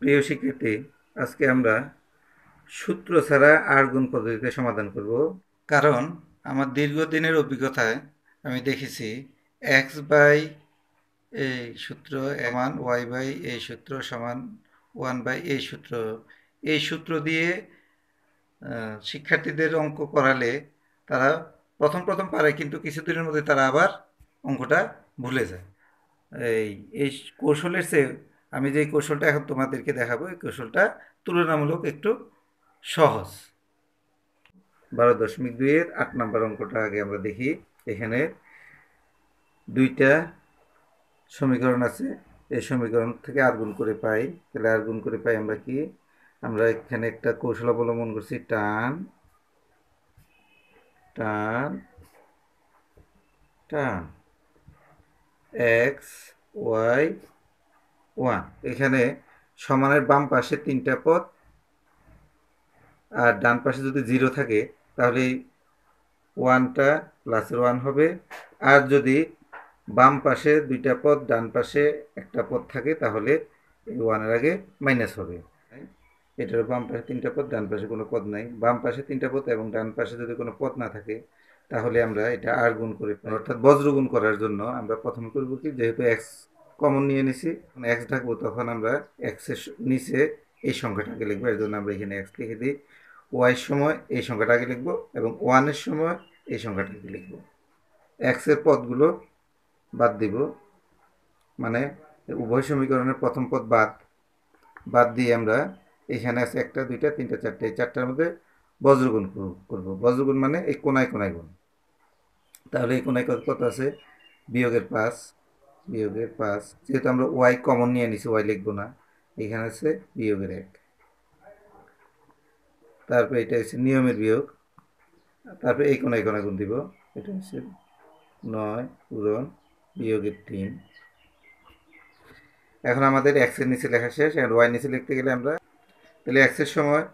প্রিয় শিক্ষার্থী আজকে আমরা সূত্র ছাড়া আর গুণ পদ্ধতিতে সমাধান করব। কারণ আমার দীর্ঘদিনের অভিজ্ঞতায় আমি দেখেছি এক্স বাই এই সূত্র সমান ওয়াই বাই এই সূত্র সমান ওয়ান বাই এই সূত্র। এই সূত্র দিয়ে শিক্ষার্থীদের অঙ্ক করালে তারা প্রথম প্রথম পারে, কিন্তু কিছুদিনের মধ্যে তারা আবার অঙ্কটা ভুলে যায়। এই এই কৌশলের চেয়ে আমি যে কৌশলটা এখন তোমাদেরকে দেখাবো, এই কৌশলটা তুলনামূলক একটু সহজ। বারো দশমিক দুইয়ের আট নম্বর অঙ্কটা আগে আমরা দেখি। এখানে দুইটা সমীকরণ আছে। এই সমীকরণ থেকে আর গুণ করে পাই। তাহলে আর গুণ করে পাই আমরা কি? আমরা এখানে একটা কৌশল অবলম্বন করছি, টান টান টান। X, y one. এখানে সমানের বাম পাশে তিনটা পদ আর ডান পাশে যদি জিরো থাকে, তাহলে ওয়ানটা প্লাসের ওয়ান হবে। আর যদি বাম পাশে দুইটা পদ ডান পাশে একটা পদ থাকে, তাহলে এই ওয়ানের আগে মাইনাস হবে। এটার বাম পাশে তিনটা পদ ডান পাশে কোনো পদ নাই। বাম পাশে তিনটা পদ এবং ডান পাশে যদি কোনো পদ না থাকে, তাহলে আমরা এটা আর গুণ করে। অর্থাৎ বজ্র গুণ করার জন্য আমরা প্রথমে করব কি, যেহেতু এক্স কমন নিয়ে নিছি। এক্স ডাকবো, তখন আমরা এক্সের নিচে এই সংখ্যাটাকে লিখব। এর জন্য আমরা এখানে এক্স লিখে দিই। ওয়াই সময় এই সংখ্যাটাকে লিখব এবং ওয়ানের সময় এই সংখ্যাটাকে লিখব। এক্সের পদগুলো বাদ দিব। মানে উভয় সমীকরণের প্রথম পদ বাদ। বাদ দিয়ে আমরা এখানে আছে একটা, দুইটা, তিনটা, চারটে। এই চারটার মধ্যে বজ্রগুণ করব- বজ্রগুণ মানে এই কোনায় কোনায় গুণ। তাহলে এই কোনায় কত আছে? বিয়োগের পাঁচ। বিয়োগের পাঁচ। যেহেতু আমরা ওয়াই কমন নিয়ে নিছি ওয়াই লিখব না। এখানে আছে বিয়োগের এক। তারপরে এটা হচ্ছে নিয়মের বিয়োগ। তারপরে এই কোনায় কোনায় গুণ দিব। এটা হচ্ছে নয় পূরণ বিয়োগের তিন। এখন আমাদের এক্সের নিচে লেখা শেষ। এখন ওয়াই নিচে লিখতে গেলে আমরা তাহলে এক্সের সময়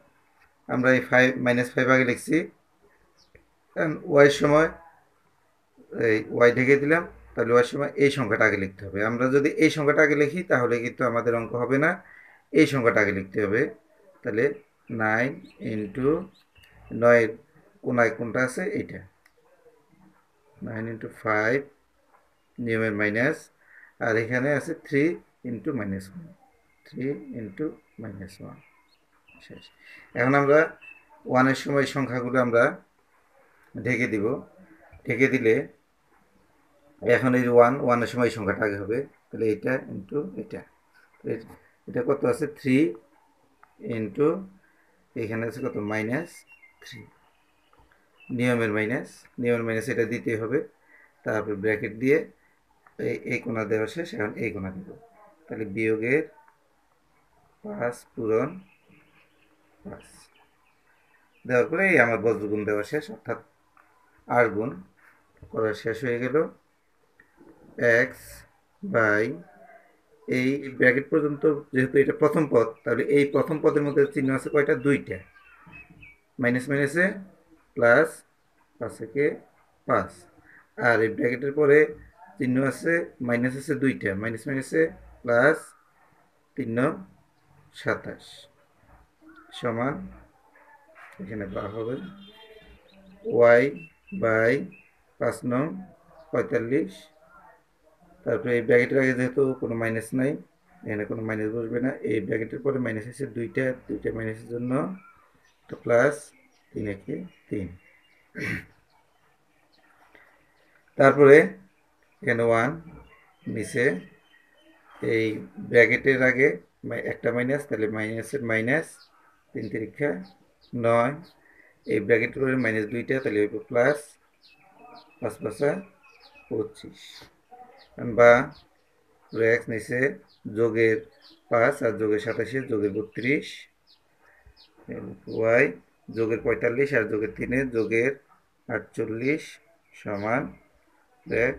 আমরা এই ফাইভ মাইনাস ফাইভ আগে লিখছি। ওয়াই সময় এই ওয়াই ঢেকে দিলাম। তাহলে ওয়াই সময় এই সংখ্যাটা আগে লিখতে হবে। আমরা যদি এই সংখ্যাটা আগে লিখি, তাহলে কিন্তু আমাদের অঙ্ক হবে না। এই সংখ্যাটা আগে লিখতে হবে। তাহলে নাইন ইন্টু নয়ের কোনায় কোনটা আছে? এইটা। নাইন ইন্টু ফাইভ নিয়মের মাইনাস আর এখানে আছে three into minus one three into minus one শেষ। এখন আমরা ওয়ানের সময় সংখ্যাগুলো আমরা ঢেকে দিব। ঢেকে দিলে এখন এই ওয়ান ওয়ানের সময় এই সংখ্যাটা আগে হবে। তাহলে এটা। ইন্টু এটা এটা কত আছে? থ্রি ইন্টু এখানে আছে কত? মাইনাস থ্রি নিয়মের মাইনাস নিয়মের মাইনাস এটা দিতে হবে। তারপর ব্র্যাকেট দিয়ে এই এই কোণা দেওয়া শেষ, এখন এই কোণা দিব। তাহলে বিয়োগের পাঁচ পূরণ পাঁচ। দেওয়ার পরে এই আমার বজ্রগুণ দেওয়া শেষ, অর্থাৎ আর গুণ করা শেষ হয়ে গেল। এক্স বাই এই ব্র্যাকেট পর্যন্ত যেহেতু এটা প্রথম পদ, তাহলে এই প্রথম পদের মধ্যে চিহ্ন আছে কয়টা? দুইটা। মাইনাস মাইনাসে প্লাস পাঁচ থেকে পাঁচ আর এই ব্র্যাকেটের পরে চিহ্ন আছে মাইনাস আছে দুইটা। মাইনাস মাইনাসে প্লাস তিন সাতাশ। সমান এখানে বা হবে ওয়াই বাই পাঁচ নং পঁয়তাল্লিশ তারপরে এই ব্র্যাকেটের আগে যেহেতু কোনো মাইনাস নাই, এখানে কোনো মাইনাস বসবে না। এই ব্র্যাকেটের পরে মাইনাস আছে দুইটা দুইটা মাইনাসের জন্য তো প্লাস তিন একে তিন। তারপরে এখানে ওয়ান নিচে এই ব্র্যাকেটের আগে একটা মাইনাস তাহলে মাইনাসের মাইনাস তিন তিরিক্ষা নয়। এই ব্র্যাকেটের পরে মাইনাস দুইটা, তাহলে প্লাস পাঁচ পাঁচা পঁচিশ। বা এক্স নিচে যোগের পাঁচ আর যোগের সাতাশে, যোগের বত্রিশ ওয়াই যোগের পঁয়তাল্লিশ আর যোগের তিনে, যোগের আটচল্লিশ সমান দেখ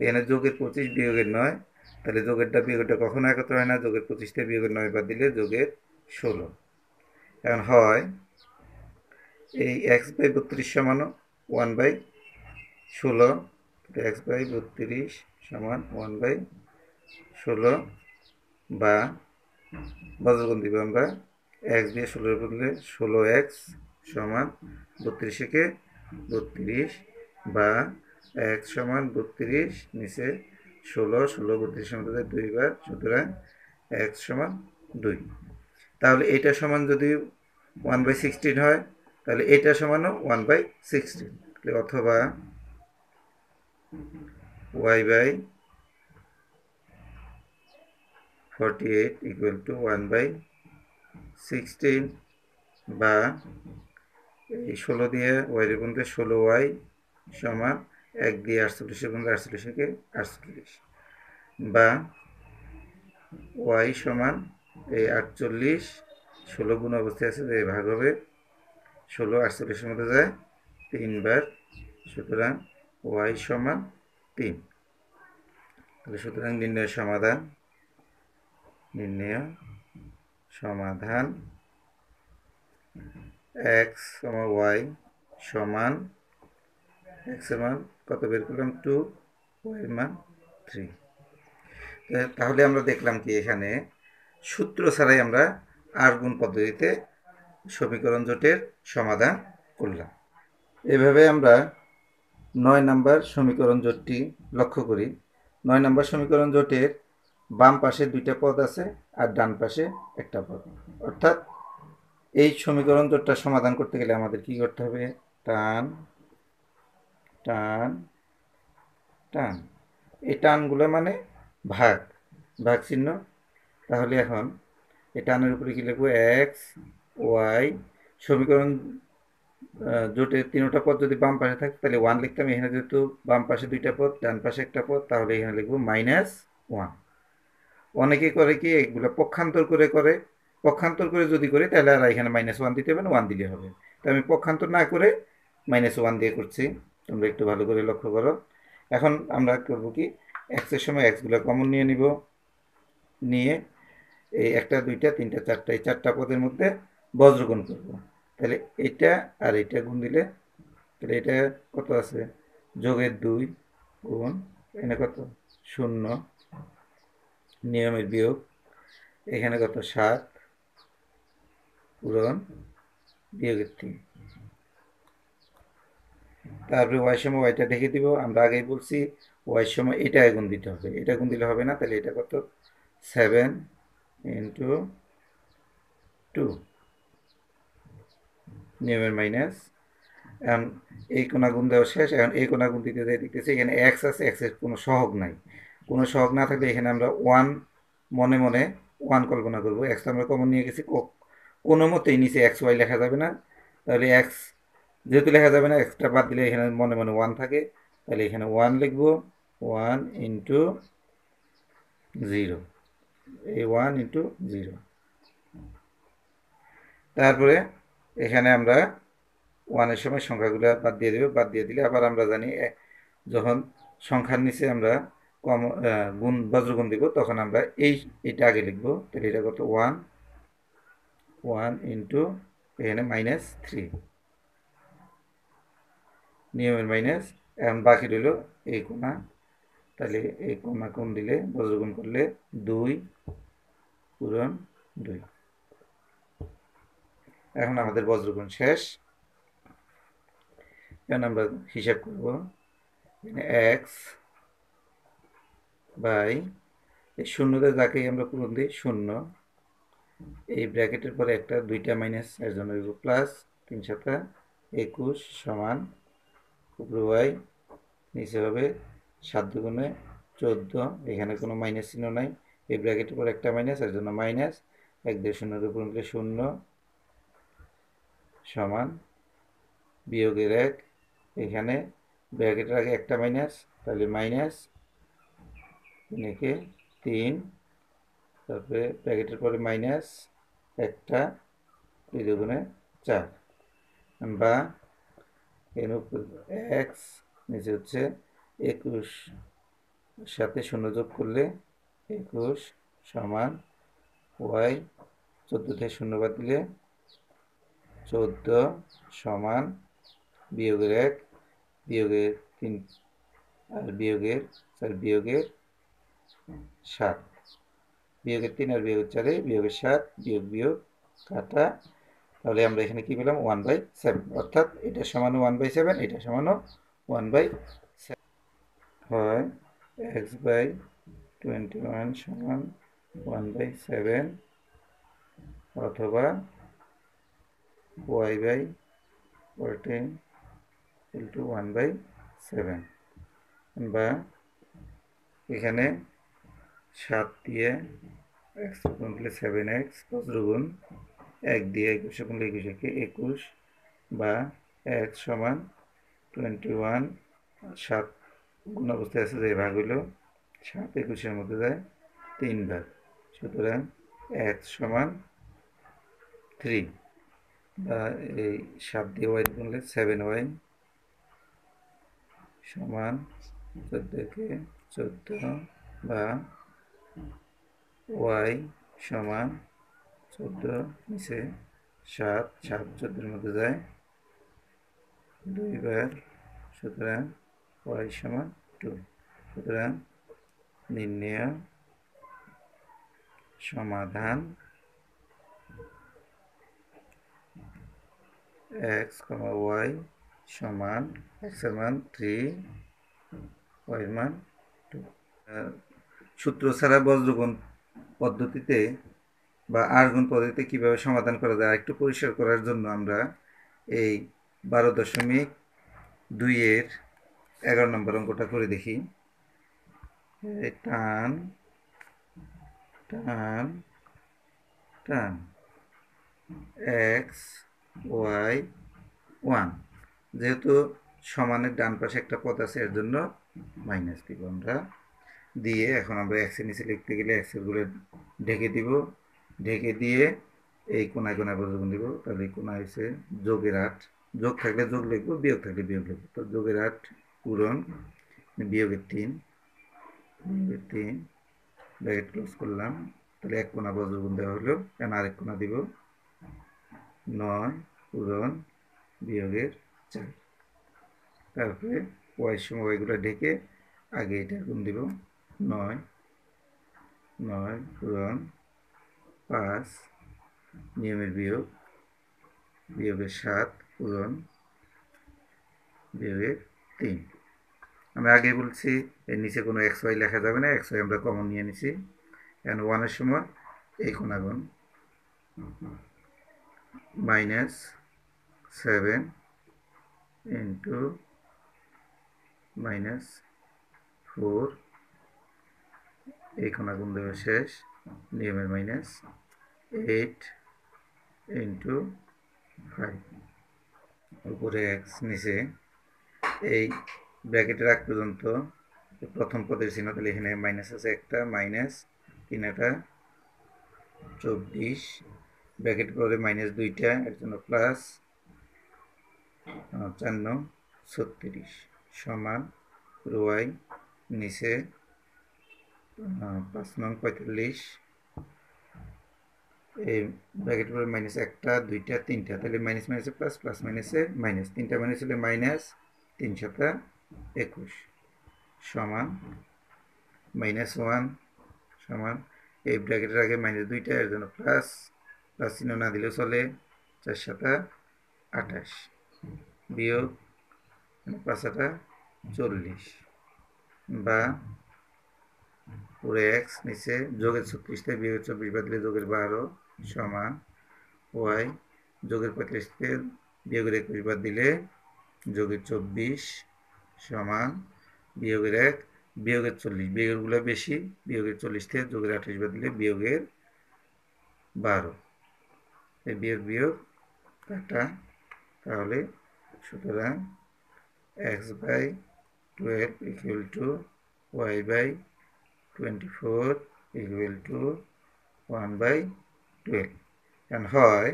এখানে যোগের পঁচিশ বিয়োগের নয়, তাহলে যোগেরটা বিয়োগেরটা কখনো একত্র হয় না, যোগের পঁচিশটা বিয়োগের নয় বাদ দিলে যোগের ষোলো। এখন হয় এই এক্স বাই বত্রিশ সমানও ওয়ান বাই ষোলো এক্স বাই বত্রিশ সমান ওয়ান বাই ষোলো বা বজ্রগুণ দিব আমরা এক্স দিয়ে ষোলোর বদলে ষোলো এক্স সমান বত্রিশ একে বত্রিশ বা এক্স সমান বত্রিশ নিচে ষোলো ষোলো, বত্রিশ বত্রিশের মধ্যে দুইবার সুতরাং এক্স সমান দুই। তাহলে এটা সমান যদি ওয়ান বাই সিক্সটিন হয়, তাহলে এটা সমানও ওয়ান বাই সিক্সটিন অথবা y by forty eight equal to one by sixteen বা এই ষোলো দিয়ে ওয়াইয়ের মধ্যে ষোলো ওয়াই সমান এক দিয়ে আটচল্লিশের মধ্যে আটচল্লিশ থেকে আটচল্লিশ বা ওয়াই সমান এই আটচল্লিশ ষোলো গুণ অবস্থায় আছে যে ভাগ হবে ষোলো আটচল্লিশের মধ্যে যায় তিনবার সুতরাং ওয়াই সমান তিন। তাহলে সুতরাং নির্ণয় সমাধান নির্ণয় সমাধান এক্স সমান ওয়াই সমান এক্সের মান কত বের করলাম? টু ওয়াইয়ের মান থ্রি তাহলে আমরা দেখলাম কি এখানে সূত্র ছাড়াই আমরা আর গুণ পদ্ধতিতে সমীকরণ জোটের সমাধান করলাম। এভাবে আমরা নয় নাম্বার সমীকরণ জোটটি লক্ষ্য করি। নয় নাম্বার সমীকরণ জোটের বাম পাশে দুইটা পদ আছে আর ডান পাশে একটা পদ। অর্থাৎ এই সমীকরণ জোটটা সমাধান করতে গেলে আমাদের কি করতে হবে? টান টান টান। এই টানগুলো মানে ভাগ ভাগ চিহ্ন। তাহলে এখন এই টানের উপরে কি লিখব? এক্স, ওয়াই, সমীকরণ জোটের তিনটা পদ যদি বাম পাশে থাকে, তাহলে ওয়ান লিখতাম, এখানে যেহেতু বাম পাশে দুইটা পদ, ডান পাশে একটা পদ, তাহলে এখানে লিখব মাইনাস ওয়ান অনেকে করে কি, এগুলো পক্ষান্তর করে করে, পক্ষান্তর করে যদি করে, তাহলে আর এখানে মাইনাস ওয়ান দিতে হবে না ওয়ান দিলে হবে। তো আমি পক্ষান্তর না করে মাইনাস ওয়ান দিয়ে করছি। তোমরা একটু ভালো করে লক্ষ্য করো। এখন আমরা করব কি এক্সের সময় এক্সগুলো কমন নিয়ে নিব। নিয়ে এই একটা, দুইটা, তিনটা, চারটা, এই চারটা পদের মধ্যে বজ্রগুণ করব। তাহলে এটা আর এটা গুণ দিলে তাহলে এটা কত আছে? যোগের দুই গুণ এখানে কত? শূন্য। নিয়মের বিয়োগ এখানে কত? সাত পূরণ বিয়োগের তিন। তারপরে ওয়াই সময় ওয়াইটা দেখে দিব। আমরা আগেই বলছি ওয়াই সময় এটা গুণ দিতে হবে। এটা গুণ দিলে হবে না, তাহলে এটা কত? সেভেন ইন্টু টু নিয়মের মাইনাস এখন এই কোনা গুণ দেওয়া শেষ, এখন এই কোনা গুণ দিতে যাই, দেখতেছি এখানে এক্স আছে এক্সের কোনো সহগ নাই। কোনো সহগ না থাকলে এখানে আমরা ওয়ান মনে মনে ওয়ান কল্পনা করব। এক্স আমরা কমন নিয়ে গেছি কোনো মতেই নিচে এক্স ওয়াই লেখা যাবে না। তাহলে এক্স যেহেতু লেখা যাবে না এক্সট্রা বাদ দিলে এখানে মনে মনে ওয়ান থাকে। তাহলে এখানে ওয়ান লিখব ওয়ান ইন্টু জিরো এই ওয়ান ইন্টু জিরো তারপরে এখানে আমরা ওয়ানের সময় সংখ্যাগুলো বাদ দিয়ে দেবো, বাদ দিয়ে দিলে আবার আমরা জানি যখন সংখ্যার নিচে আমরা কম গুণ, বজ্রগুণ দিব, তখন আমরা এই, এটা আগে লিখব। তাহলে এটা কত? ওয়ান ওয়ান ইন্টু, এখানে মাইনাস থ্রি। নিয়মের মাইনাস, এখন বাকি রইল এই কোনা তাহলে এই কোনা কোন দিলে বজ্রগুণ করলে দুই, পূরণ দুই। এখন আমাদের বজ্রগুণ শেষ। এখন আমরা হিসাব করব। এক্স বাই, এই শূন্যতে যাকেই আমরা পূরণ দিই শূন্য। এই ব্র্যাকেটের পরে একটা, দুইটা মাইনাস এর জন্য প্লাস তিন সাতা একুশ সমান উপরে ওয়াই নিচে হবে সাত দুগুণে চোদ্দ। এখানে কোনো মাইনাস চিহ্ন নাই। এই ব্র্যাকেটের পর একটা মাইনাস এর জন্য মাইনাস এক দেড় শূন্যের উপর শূন্য। সমান বিয়োগের এক। এখানে ব্র্যাকেটের আগে একটা মাইনাস তাহলে মাইনাস তিনেকে তিন। তারপরে ব্র্যাকেটের পরে মাইনাস একটা, দুই দুগুণে চার। বা এর এক্স নিচে হচ্ছে একুশ। সাথে শূন্য যোগ করলে একুশ সমান ওয়াই চোদ্দ থেকে শূন্য বাদ দিলে চোদ্দ সমান বিয়োগের এক, বিয়োগের তিন, আর বিয়োগের চার, বিয়োগের সাত। বিয়োগের তিন আর বিয়োগের চারে বিয়োগের সাত, বিয়োগ বিয়োগ, কাটা। তাহলে আমরা এখানে কি পেলাম? ওয়ান বাই সেভেন অর্থাৎ এটা সমানও ওয়ান বাই সেভেন এটা সমানও ওয়ান বাই হয় এক্স বাই টোয়েন্টি ওয়ান সমান ওয়ান বাই সেভেন অথবা y by fourteen into one by seven বা এখানে সাত দিয়ে এক্স গুণলে সেভেন এক্স গুণ এক দিয়ে একুশে গুণলে একুশ একে একুশ বা এক্স সমান টোয়েন্টি ওয়ান সাত গুণ অবস্থায় আছে যে ভাগ হইল সাত একুশের মধ্যে যায় তিন ভাগ। সুতরাং এক্স সমান থ্রি বা এই সাত দিয়ে ওয়াই গুণলে সেভেন ওয়াই সমান চোদ্দোকে চোদ্দ বা ওয়াই সমান চোদ্দ নিচে সাত সাত চোদ্দোর মধ্যে যায়। দুইবার সুতরাং ওয়াই সমান টু। সুতরাং নির্ণয় সমাধান এক্স কমা ওয়াই সমান এক্সের মান থ্রি, ওয়াই এর মান টু। সূত্র ছাড়া বজ্রগুণ পদ্ধতিতে বা আর্গুণ পদ্ধতিতে কীভাবে সমাধান করা যায় একটু পরিষ্কার করার জন্য আমরা এই বারো দশমিক দুইয়ের এগারো নম্বর অঙ্কটা করে দেখি। টান টান টান। X y one. যেহেতু সমানের ডান পাশে একটা পদ আছে, এর জন্য মাইনাস দিব আমরা। দিয়ে এখন আমরা এক্সের নিচে লিখতে গেলে এক্সেরগুলো ঢেকে দিব। ঢেকে দিয়ে এই কোনায় কোনায় বজ্রগুণ দিব। তাহলে কোনায় হয়েছে যোগের আট। যোগ থাকলে যোগ লিখব, বিয়োগ থাকলে বিয়োগ লিখব। তো যোগের আট পূরণ বিয়োগের তিন বিয়োগের তিন ব্র্যাকেট ক্লোজ করলাম। তাহলে এক কোনা বজ্রগুণ দেওয়া হলো, কেন আরেক কোনা দিব? নয় পূরণ বিয়োগের চার। তারপরে ওয়াই সময় ওইগুলো ঢেকে আগে এটা গুণ দিব নয় নয় পূরণ পাঁচ, নিয়মের বিয়োগ, বিয়োগের সাত পূরণ বিয়োগের তিন। আমি আগে বলছি এর নিচে কোনো এক্স ওয়াই লেখা যাবে না এক্স ওয়াই আমরা কমন নিয়ে নিছি। এন ওয়ানের সময় এই কোনাগুণ সেভেন ইন্টু মাইনাস ফোর এই কোনা গুণ দেবে শেষ, নিয়মের মাইনাস এইট ইন্টু ফাইভ উপরে এক্স নিচে, এই ব্র্যাকেটের আগ পর্যন্ত প্রথম পদের চিহ্ন, তাহলে এখানে মাইনাস আছে একটা মাইনাস তিনটা চব্বিশ। ব্র্যাকেট পরে মাইনাস দুইটা, এর জন্য প্লাস চার নং ছত্রিশ সমান রোয়াই নিচে পাঁচ নং পঁয়তাল্লিশ। এই ব্র্যাকেট পরে মাইনাস একটা, দুইটা, তিনটা, তাহলে মাইনাস মাইনাসে প্লাস প্লাস মাইনাসে মাইনাস। তিনটা মাইনাস হলে মাইনাস তিন সাতা একুশ সমান মাইনাস ওয়ান সমান। এই ব্র্যাকেটের আগে মাইনাস দুইটা, এর জন্য প্লাস প্লাস চিহ্ন না দিলেও চলে চার সাতা আঠাশ বিয়োগ পাঁচ আটা চল্লিশ বা পুরো এক্স নিচে যোগের ছত্রিশ থেকে বিয়োগের চব্বিশ বাদ দিলে যোগের বারো সমান ওয়াই, যোগের পঁয়ত্রিশ বিয়োগের একুশ বাদ দিলে যোগের চব্বিশ সমান বিয়োগের এক, বিয়োগের চল্লিশ। বিয়োগেরগুলো বেশি, বিয়োগের চল্লিশ যোগের আঠাশ বাদ দিলে বিয়োগের বারো। এই বিয়োগ বিয়োগ কাটা, তাহলে সুতরাং x by twelve equal to y by twenty four equal to one by twelve. কারণ হয়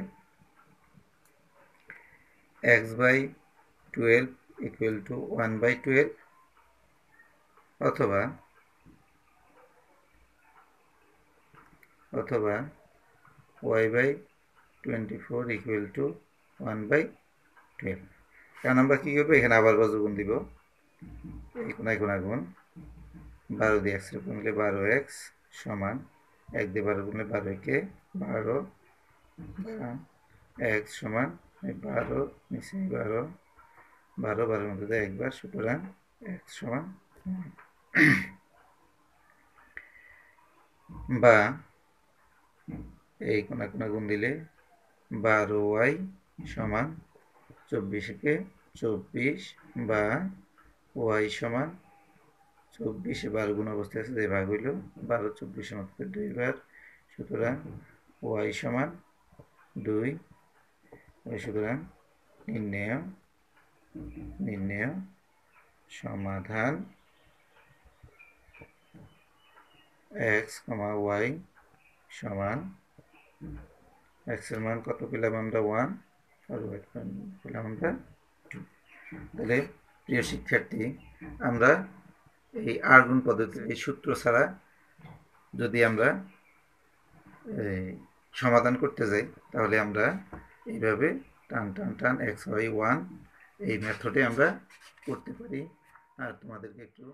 x by twelve equal to one by twelve, অথবা অথবা y by twenty four equal to one by twelve কারণ আমরা কী করব এখানে আবার বজ্রগুণ দিব। এই কোনায় কোনা গুণ। বারো দিয়ে এক্সের গুণ দিলে বারো এক্স সমান এক দিয়ে বারো গুণে বারো একে বারো বা এক্স সমান বারো নিচে বারো। বারো, বারোর মধ্যে একবার সুতরাং এক্স সমান। বা এই কোনা কোনা গুণ দিলে বারো ওয়াই সমান চব্বিশকে চব্বিশ বা ওয়াই সমান চব্বিশে বারো গুণ অবস্থায় আছে যে ভাগ হইল বারো চব্বিশের মধ্যে দুইবার সুতরাং ওয়াই সমান দুই সুতরাং নির্ণয় নির্ণয় সমাধান এক্স কমা ওয়াই সমান এক্সের মান কত পেলাম আমরা ওয়ান আর ওয়াই পেলাম আমরা টু তাহলে প্রিয় শিক্ষার্থী, আমরা এই আর গুণ পদ্ধতির এই সূত্র ছাড়া যদি আমরা সমাধান করতে যাই, তাহলে আমরা এইভাবে টান টান টান এক্স ওয়াই ওয়ান এই মেথডে আমরা করতে পারি। আর তোমাদেরকে একটু